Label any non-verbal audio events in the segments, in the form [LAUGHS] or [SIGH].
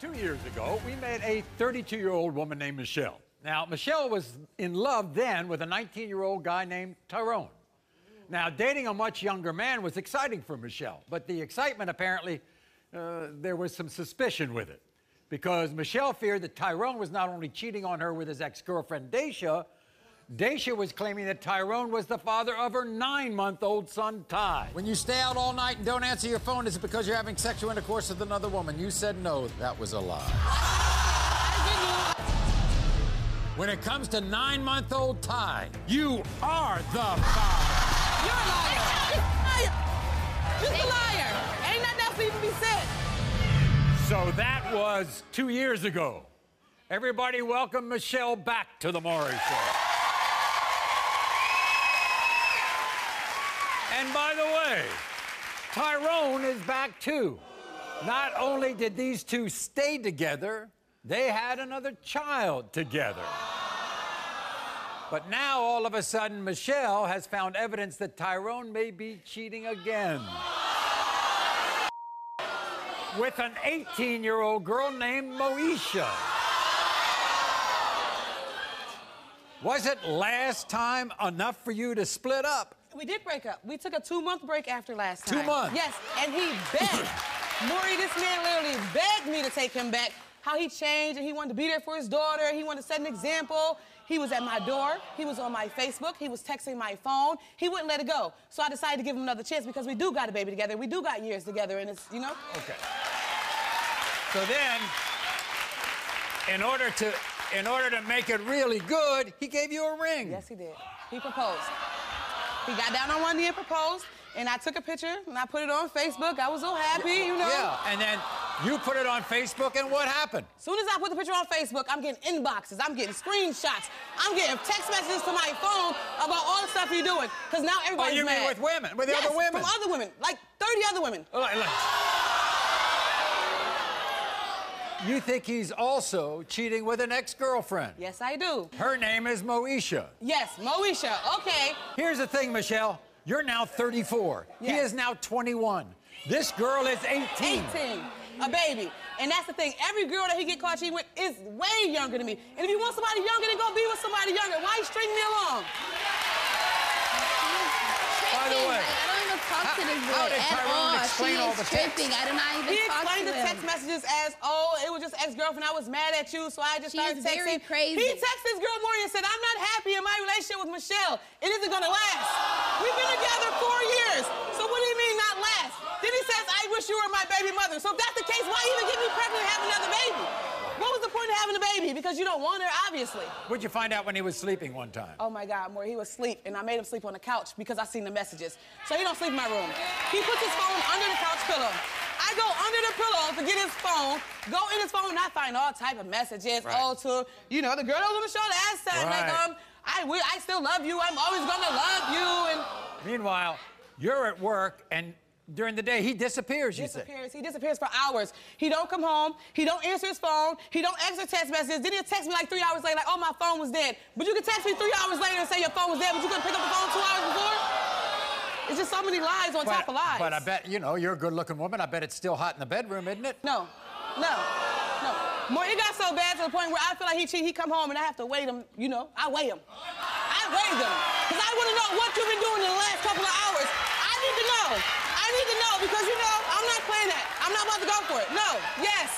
Two years ago, we met a 32 year old woman named Michelle. Now, Michelle was in love then with a 19 year old guy named Tyrone. Now, dating a much younger man was exciting for Michelle, but the excitement apparently, uh, there was some suspicion with it. Because Michelle feared that Tyrone was not only cheating on her with his ex girlfriend, Daisha, Daisha was claiming that Tyrone was the father of her nine month old son, Ty. When you stay out all night and don't answer your phone, is it because you're having sexual intercourse with another woman? You said no. That was a lie. When it comes to nine month old Ty, you are the father. You're a liar. You're a liar. Ain't nothing else to even be said. So that was two years ago. Everybody, welcome Michelle back to the Maury Show. And by the way, Tyrone is back too. Not only did these two stay together, they had another child together. But now, all of a sudden, Michelle has found evidence that Tyrone may be cheating again with an 18 year old girl named Moesha. Was it last time enough for you to split up? We did break up. We took a two month break after last time. Two months? Yes, and he begged. [CLEARS THROAT] Maury, this man literally begged me to take him back. How he changed and he wanted to be there for his daughter. He wanted to set an example. He was at my door. He was on my Facebook. He was texting my phone. He wouldn't let it go. So I decided to give him another chance because we do got a baby together. We do got years together, and it's, you know? Okay. So then, in order to in order to make it really good, he gave you a ring. Yes, he did. He proposed. He got down on one knee and proposed, and I took a picture and I put it on Facebook. I was so happy, you know. Yeah, and then you put it on Facebook, and what happened? As soon as I put the picture on Facebook, I'm getting inboxes, I'm getting screenshots, I'm getting text messages to my phone about all the stuff he's doing. Because now Oh, everybody's you mean mad. with women, with yes, other women? From other women, like 30 other women. Oh, look, look. You think he's also cheating with an ex-girlfriend? Yes, I do. Her name is Moesha. Yes, Moesha. Okay. Here's the thing, Michelle. You're now 34. He is now 21. This girl is 18. 18, a baby. And that's the thing. Every girl that he get caught cheating with is way younger than me. And if you want somebody younger, then go be with somebody younger. Why you string me along? By the way, I don't even talk to this how boy did at all. she all is tripping. I do not even He talk explained the text messages as, oh, it was just ex-girlfriend. I was mad at you, so I just She started is very crazy. He texted this girl Maury and said, I'm not happy in my relationship with Michelle. It isn't gonna last. We've been together four years. So what do you mean not last? Then he says, I wish you were my baby mother. So if that's the case, why even get me pregnant and have another baby? What was the point of having a baby? Because you don't want her, obviously. what'd you find out when he was sleeping one time? Oh my God, Maury, he was asleep, and I made him sleep on the couch because I seen the messages. So he don't sleep in my room. He puts his phone under the couch pillow. I go under the pillow to get his phone, go in his phone, and I find all type of messages. Right. Oh, to you know the girl that was on the show last time, like Right. um, I will, I still love you. I'm always gonna love you, and Meanwhile, you're at work, and during the day, he disappears, you say. disappears. He disappears for hours. He don't come home. He don't answer his phone. He don't answer text messages. Then he'll text me like three hours later, like, oh, my phone was dead. But you can text me three hours later and say your phone was dead, but you couldn't pick up the phone two hours before. It's just so many lies on top of lies. but I bet, you know, you're a good looking woman. I bet it's still hot in the bedroom, isn't it? No, no, no. Maury, it got so bad to the point where I feel like he cheat. He come home and I have to wait him. You know, I weigh him. I weigh them because I want to know what you've been doing in the last couple of hours. I need to know. I need to know because you know I'm not playing that. I'm not about to go for it. No. Yes.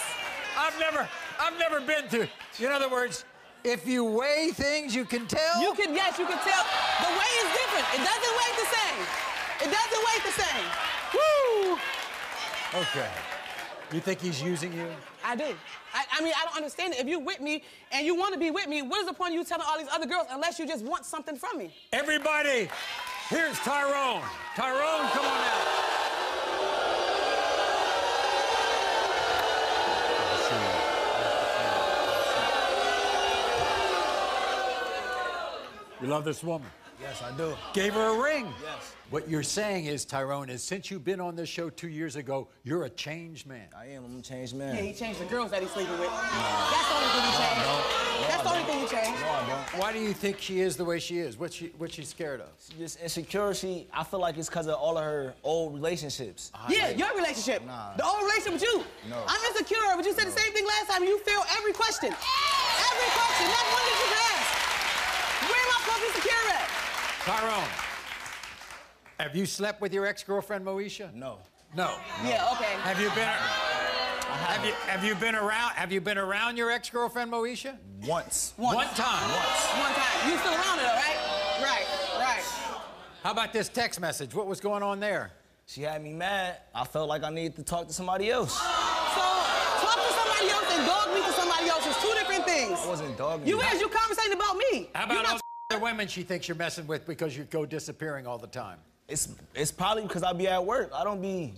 I've never, I've never been to. In other words, if you weigh things, you can tell. You can. Yes, you can tell. The weight is different. It doesn't weigh the same. It doesn't weigh the same. Woo! Okay. You think he's using you? I do. I, I mean, I don't understand it. If you're with me and you want to be with me, what is the point of you telling all these other girls unless you just want something from me? Everybody, here's Tyrone. Tyrone, come on out. You love this woman. Yes, I do. Gave her a ring. Yes. What you're saying is, Tyrone, is since you've been on this show two years ago, you're a changed man. I am. I'm a changed man. Yeah, he changed the girls that he's sleeping with. That's the only thing he changed. That's the only thing he changed. No, Why do you think she is the way she is? What's she, what's she scared of? This insecurity, I feel like it's because of all of her old relationships. Yeah, your relationship. Nah. The old relationship with you. No. I'm insecure, but you said the same thing last time. You failed every question. Every question. Not one did you pass. Where am I supposed to secure at? Tyrone, have you slept with your ex-girlfriend Moesha? No. No. Yeah, okay. Have you been? Have you have you been around? Have you been around your ex-girlfriend Moesha? Once. Once. One time. Once. One time. You still around her, though, right? Right, right. How about this text message? What was going on there? She had me mad. I felt like I needed to talk to somebody else. So, talk to somebody else and dog me to somebody else is two different things. I wasn't dogging You you. is, you conversating about me. How You about all not- the other women she thinks you're messing with because you go disappearing all the time? It's it's probably because I be at work. I don't be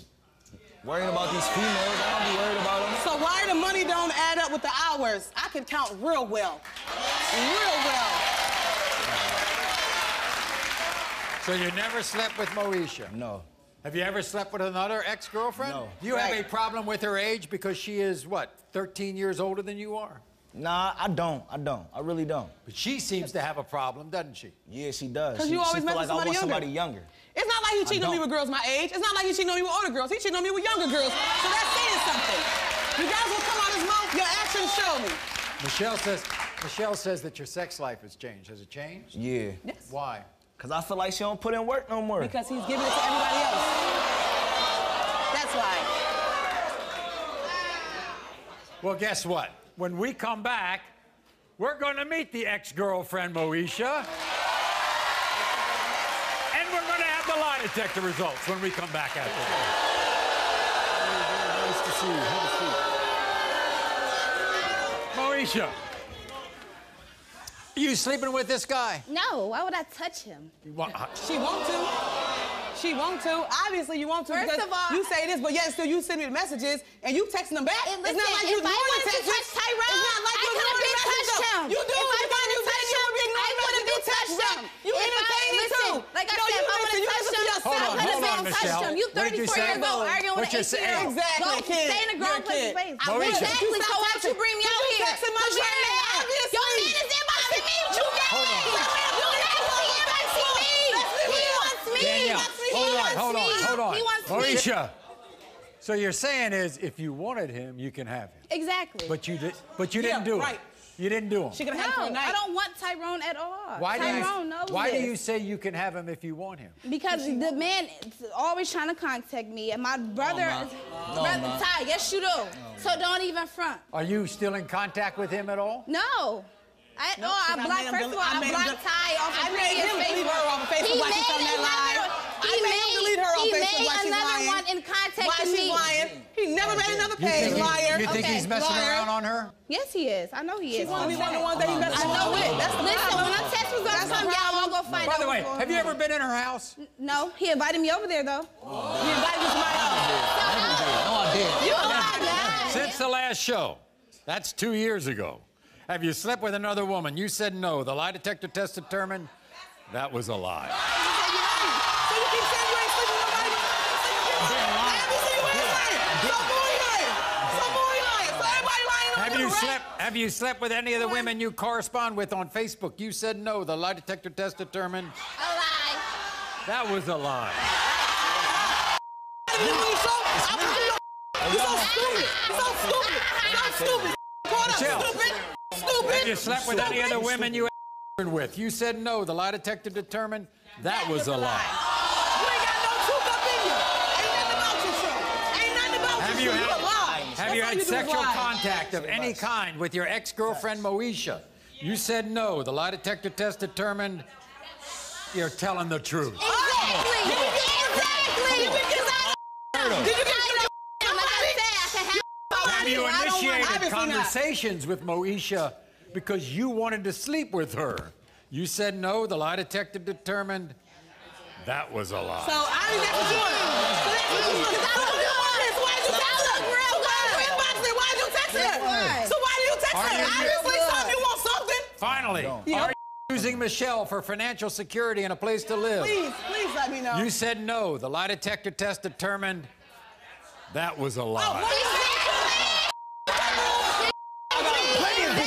worrying about these females. I don't be worried about them. So why the money don't add up with the hours? I can count real well. Real well. So you never slept with Moesha? No. Have you ever slept with another ex-girlfriend? No. Do you have a problem with her age because she is what, 13 years older than you are? Nah, I don't. I don't. I really don't. But she seems to have a problem, doesn't she? Yeah, she does. Because you always she mess feel with like I want somebody somebody younger. It's not like he cheating on me with girls my age. It's not like he cheating on me with older girls. He cheating on me with younger girls. So that's saying something. You guys will come out his mouth, your actions show me. Michelle says, Michelle says that your sex life has changed. Has it changed? Yeah. Yes. Why? Cause I feel like she don't put in work no more. Because he's giving it to everybody else. That's why. Well, guess what? When we come back, we're going to meet the ex-girlfriend Moesha. And we're going to have the lie detector results when we come back after this. Nice to see you. Have a seat. Moesha, you sleeping with this guy? No, why would I touch him? You want- uh, She won't to. She won't to. Obviously, you want to First because of all, you say this, but yet still you send me the messages and you texting them back. And it's not listen, like you if I ignoring the wanted to texts. touch Tyrone, it's not like I you could have ignoring been the messages. touched him. You do. If I because wanted you to touch said you him, were ignoring I the could have been messages. touched him. You If I- entertain it listen, too. like I no, said, you if I listen, would've you touched listen to him, yourself. Hold on, I could have hold on, been touched Michelle. him. You What did you 34 say? years old arguing What with you an say- 18 year old. Exactly, Go kid. stay in a You're grown a person's kid. face. I would. Exactly. You So stop why don't you texting. bring me You out keep here? texting my Cause you're friend, mad. obviously. Your man is inboxing me. What you got? Hold on. You nasty inboxing me. He wants me. Danielle, He hold on, wants hold on, me. hold on. He wants me. Moesha, so you're saying is if you wanted him, you can have him. Exactly. But you did, but you Yeah, didn't do right. it. You didn't do him. She gonna have it no, a night. I don't want Tyrone at all. Why do you? knows Why do you say you can have him if you want him? Because the man is always trying to contact me, and my brother, not. is, No, brother I'm. Ty, yes you do. So don't even front. Are you still in contact with him at all? No. I, No, no, I because I blocked, first of all, I I, made blocked Ty off I of made previous him delete Facebook. her off of Facebook He made telling that another- lie. He I made him delete her off he Facebook made while she's another lying. one in contact Why with she's me. lying? He never made another You page, think, liar. you think Okay, he's messing liar. around on her? Yes, he is. I know he is. Only one of the ones that he messed I around know with. it. That's the Listen, problem. when a test was gonna That's the come, y'all all go find out. By the way, have you ever been in her house? No, he invited me over there though. He invited me to my house. No, I did. You, my Since the last show, that's two years ago. Have you slept with another woman? You said no. The lie detector test determined that was a lie. So you keep saying you ain't sleeping with nobody? Every single way you're lying. So who are you lying? So who are you lying? So everybody lying on Have you, you right? Slept? Have you slept with any of the women you correspond with on Facebook? You said no. The lie detector test determined A lie. that was a lie. You really so? I'm you you so stupid. You so so stupid. Michelle. Stupid. Stupid. Have you slept with any of the women you [LAUGHS] with? You said no. The lie detector determined that was a lie. Have you had do sexual lie. contact of any kind with your ex-girlfriend Moesha? You said no. The lie detector test determined you're telling the truth. Exactly. Exactly. Because I Did you get like I said, I have Have you I initiated obviously not. conversations with Moesha because you wanted to sleep with her? You said no. The lie detector determined that was a lie. So I think that's what you want. So that's what you want. So I don't want this. Why did you text her? real So why good. did you inbox me? Why did you text her? Right. So why did you text Are her? you- Obviously, something you want something. Finally, Yeah. are you using Michelle for financial security and a place to live? Please, please let me know. You said no. The lie detector test determined that was a lie. Oh, lie. what is Plenty Okay,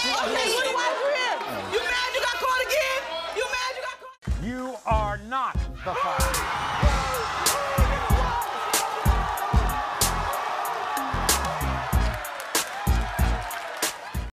what do I do here? You mad you got caught again? You mad you got caught? You are not the father.